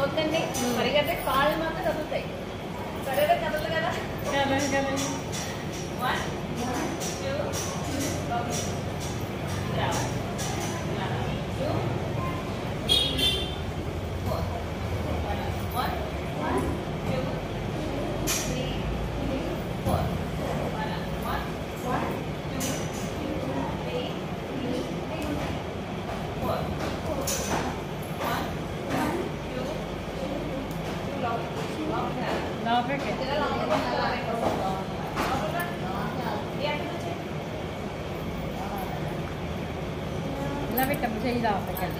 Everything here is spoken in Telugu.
వద్దండి పరిగెత్తే కాళ్ళు మాత్రం కదులుతాయి సరే కదలు కదా వన్ టూ రావాలి పెట్టప్పుడు చెయ్యి లోపలికి